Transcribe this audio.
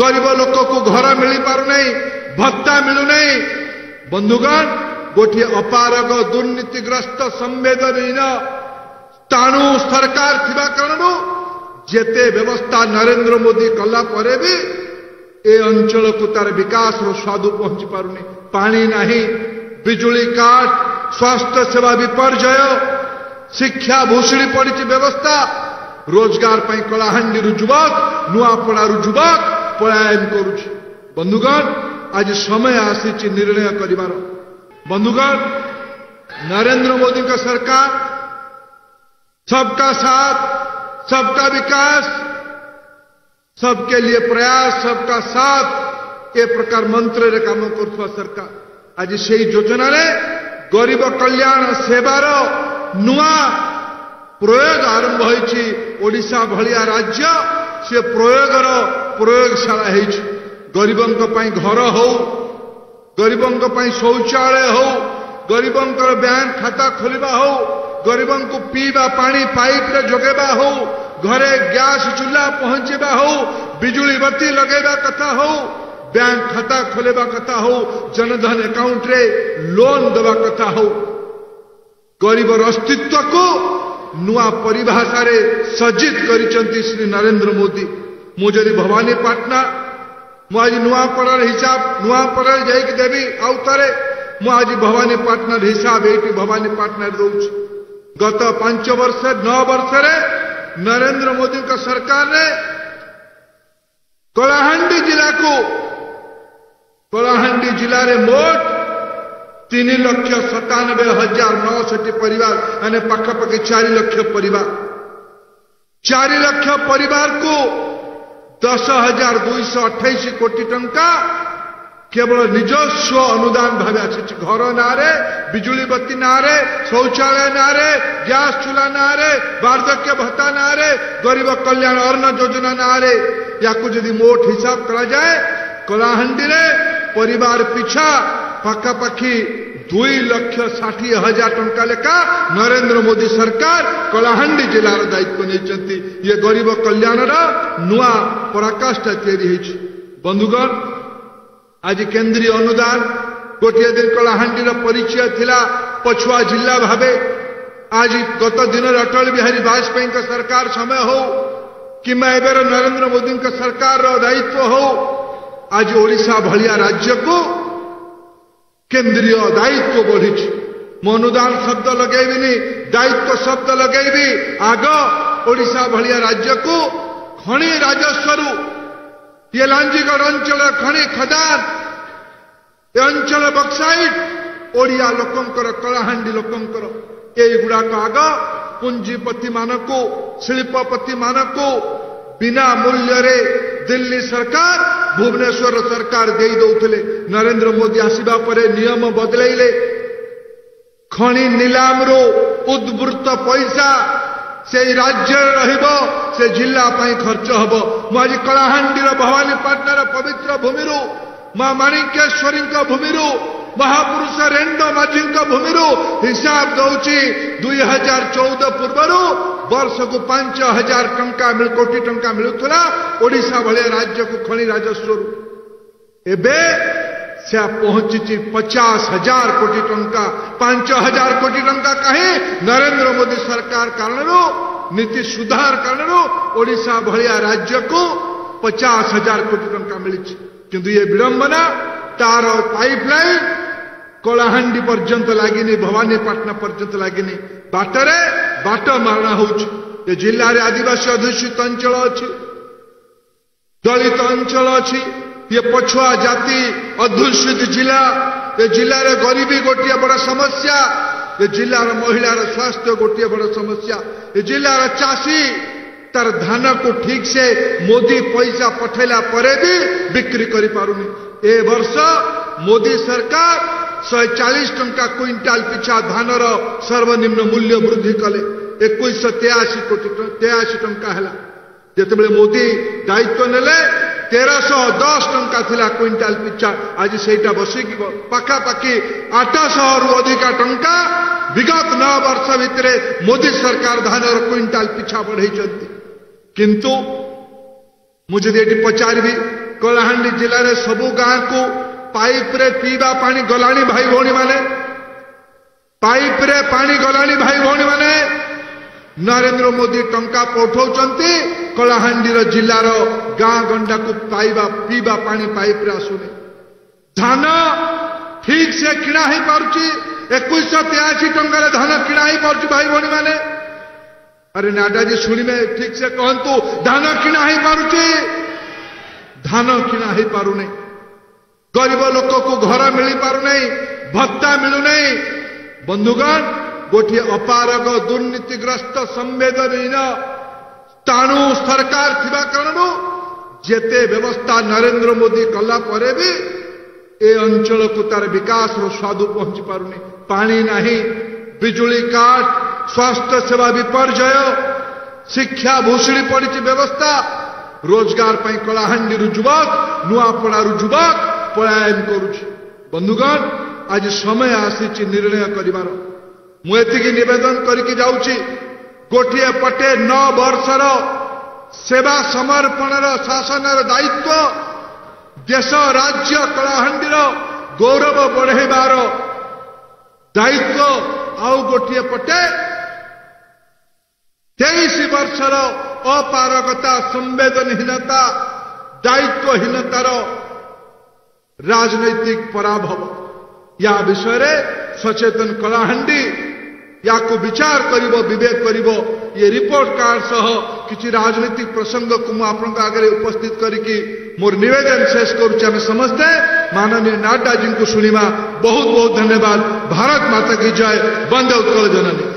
ଗରିବ ଲୋକକୁ ଘର ମିଳିପାରୁନାହିଁ ଭତ୍ତା ମିଳୁନାହିଁ ବନ୍ଧୁଗଣ ଗୋଟିଏ ଅପାରଗ ଦୁର୍ନୀତିଗ୍ରସ୍ତ ସମ୍ବେଦନହୀନ ସ୍ଥାଣୁ ସରକାର ଥିବା କାରଣରୁ ଯେତେ ବ୍ୟବସ୍ଥା ନରେନ୍ଦ୍ର ମୋଦି କଲା ପରେ ବି ଏ ଅଞ୍ଚଳକୁ ତାର ବିକାଶର ସ୍ୱାଦୁ ପହଞ୍ଚି ପାରୁନି ପାଣି ନାହିଁ ବିଜୁଳି କାଟ ସ୍ୱାସ୍ଥ୍ୟ ସେବା ବିପର୍ଯ୍ୟୟ ଶିକ୍ଷା ଭୁଷୁଡ଼ି ପଡ଼ିଛି ବ୍ୟବସ୍ଥା ରୋଜଗାର ପାଇଁ କଳାହାଣ୍ଡିରୁ ଯୁବକ ନୂଆପଡ଼ାରୁ ଯୁବକ पलायन পলায়ন बंधुगण आज समय आसी निर्णय कर बंधुगण नरेंद्र मोदी का सरकार सबका साथ सबका विकास सबके लिए प्रयास सबका साथ ए प्रकार मंत्र काम कर सरकार आज से ही योजन गरीब कल्याण सेवार नुआ प्रयोग आरंभ होशा भाया राज्य से प्रयोगर प्रयोगशाला गरीबों पर घर हो गरीबों पर शौचालय हो गरीबों बैंक खाता खोलवा हो गरीबों को पीवा पानी पाइप जोगेवा हो घरे गैस चूल्हा पहुंचवा हो बिजुली बत्ती लगे कथा हो बैंक खाता खोलवा कथा हो जनधन अकाउंट रे लोन देवा कथा हो गरीब अस्तित्व को नुआ परिभाषा रे सज्जित करी श्री नरेंद्र मोदी मुझे भवानी पटना मुझे नुआपड़ हिसाब नुआपड़ जा देवी आउ थे मुझे भवानी पटना हिसाब ये भवानी पटना दौर गत पांच वर्ष नौ वर्ष नरेंद्र मोदी का सरकार ने कलाहां जिला को कलाहां जिले में मोट तीन लक्ष सतानबे हजार नौशी पर पखापाखि चार लक्ष पर चार लक्ष परिवार दस हजार दुईश अठाई कोटी टंका केवल निजस्व अनुदान भाव आसी घर ना विजुड़ी बत्ती ना शौचालय ना गैस चूला ना वार्धक्य भत्ता ना गरीब कल्याण अन्न योजना ना या जी मोट हिसाब कराए जाए कलाहां परिवार पिछा पखापाखी दुई लक्ष षाठी हजार टंका लेखा नरेन्द्र मोदी सरकार कलाहां जिलार दायित्व नहीं ये गरीब कल्याण नुआ पराकाष्ठा या बंधुगण आज केंद्रीय अनुदान गोटे दिन कलाहां परिचय था पछुआ जिला भाव आज गत दिन अटल बिहारी वाजपेयी सरकार समय हो कि नरेन्द्र मोदी सरकार दायित्व हो आज ओडा भाया राज्य को केन्द्रीय दायित्व बढ़ी मनुदान शब्द लगैनी दायित्व शब्द लगै आग ओशा भए राज्यको खणी राजस्वीगढ अञ्च अञ्चल बक्सैड ओडा लोक कलाहा लोक एगुडाक आग पुपति म शिल्पपति बिना मूल्यले दिल्ली सरकार ଭୁବନେଶ୍ୱର ସରକାର ଦେଇ ଦେଉଥିଲେ ନରେନ୍ଦ୍ର ମୋଦି ଆସିବା ପରେ ନିୟମ ବଦଳେଇଲେ ଖଣି ନିଲାମରୁ ଉଦ୍ବୃତ୍ତ ପଇସା ସେଇ ରାଜ୍ୟରେ ରହିବ ସେ ଜିଲ୍ଲା ପାଇଁ ଖର୍ଚ୍ଚ ହେବ ମୁଁ ଆଜି କଳାହାଣ୍ଡିର ଭବାନୀପାଟଣାର ପବିତ୍ର ଭୂମିରୁ ମା ମାଣିକେଶ୍ୱରୀଙ୍କ ଭୂମିରୁ ମହାପୁରୁଷ ରେଣ୍ଡ ମାଝୀଙ୍କ ଭୂମିରୁ ହିସାବ ଦେଉଛି ଦୁଇ ହଜାର ଚଉଦ ପୂର୍ବରୁ वर्ष को पांच हजार टा कोटी टा मिलूला ओडा भाज्य को खणी राजस्व पहुंची पचास हजार कोटी टा पांच हजार कोटी टा कहीं नरेंद्र मोदी सरकार कारण नीति सुधार कारण ओडा भाया राज्य को पचास हजार कोटी टा मिली कि ये विड़ंबना तार पाइपलाइन कलाहां पर्यंत लगिनी भवानीपाटना पर्यंत लगिनी बाटर ବାଟ ମାରଣା ହେଉଛି ଏ ଜିଲ୍ଲାରେ ଆଦିବାସୀ ଅଧ୍ୟୁଷିତ ଅଞ୍ଚଳ ଅଛି ଦଳିତ ଅଞ୍ଚଳ ଅଛି ଇଏ ପଛୁଆ ଜାତି ଅଧ୍ୟୁଷିତ ଜିଲ୍ଲା ଏ ଜିଲ୍ଲାରେ ଗରିବୀ ଗୋଟିଏ ବଡ଼ ସମସ୍ୟା ଏ ଜିଲ୍ଲାର ମହିଳାର ସ୍ୱାସ୍ଥ୍ୟ ଗୋଟିଏ ବଡ଼ ସମସ୍ୟା ଏ ଜିଲ୍ଲାର ଚାଷୀ ତାର ଧାନକୁ ଠିକ୍ ସେ ମୋଦି ପଇସା ପଠାଇଲା ପରେ ବି ବିକ୍ରି କରିପାରୁନି ଏ ବର୍ଷ ମୋଦି ସରକାର शहे चालीस टा क्विंटाल पिछा धान सर्वनिम्न मूल्य वृद्धि कले एक तेयाशी कोटी तेयाशी टाला जिते मोदी दायित्व ने तेरश दस टा क्विंटाल पिछा आज से बसिक पखापाखि आठश रु अधिका टा विगत नौ वर्ष भितर मोदी सरकार धान क्विंटाल पिछा बढ़े कि मुझे ये पचार कलाहां जिले में सबू गांव को पाइप्रे पीवा पा गला भाई भौणी मैंने पाइप्रे पा गला भाई भौणी मैंने नरेन्द्र मोदी टंका पठाऊं कलाहां जिलार गांव गंडा को पाइबा पीवा पाइप पाइप्रे आसुनी धान ठीक से किणा ही पार्टी एक तेयाशी टकर धान किणा ही पार्टी भाई भौणी मैंने अरे नाडा जी शुणे ठीक से कहतु धान किणा ही पार्टी धान किणा ही पारू गरीब लोक को घर मिल पार नहीं भत्ता मिलूना बंधुगण गोटे अपारग दुर्नीतिग्रस्त संवेदनहीन स्थाणु सरकार कारण जिते व्यवस्था नरेंद्र मोदी कला भी ए अंचल को तार विकास स्वादु पहुंच पार नहीं बिजुली काट स्वास्थ्य सेवा विपर्जय शिक्षा भूसुड़ी पड़ी व्यवस्था रोजगार पर कलाहां जुवक नुआपड़ जुवक ପଳାୟନ କରୁଛି ବନ୍ଧୁଗଣ ଆଜି ସମୟ ଆସିଛି ନିର୍ଣ୍ଣୟ କରିବାର ମୁଁ ଏତିକି ନିବେଦନ କରିକି ଯାଉଛି ଗୋଟିଏ ପଟେ ନଅ ବର୍ଷର ସେବା ସମର୍ପଣର ଶାସନର ଦାୟିତ୍ୱ ଦେଶ ରାଜ୍ୟ କଳାହାଣ୍ଡିର ଗୌରବ ବଢ଼େଇବାର ଦାୟିତ୍ୱ ଆଉ ଗୋଟିଏ ପଟେ ତେଇଶ ବର୍ଷର ଅପାରଗତା ସମ୍ବେଦନହୀନତା ଦାୟିତ୍ୱହୀନତାର राजनैतिक पराभव या विषय सचेतन कलाहंडी को विचार कर बेक कर ये रिपोर्ट कार्ड सह किसी राजनीतिक प्रसंग को मुझे आगे उपस्थित करी मोर नवेदन शेष करें समस्ते माननीय नाड्डा जी को शुणा बहुत बहुत धन्यवाद भारत माता की जय बंदे उत्कल जननी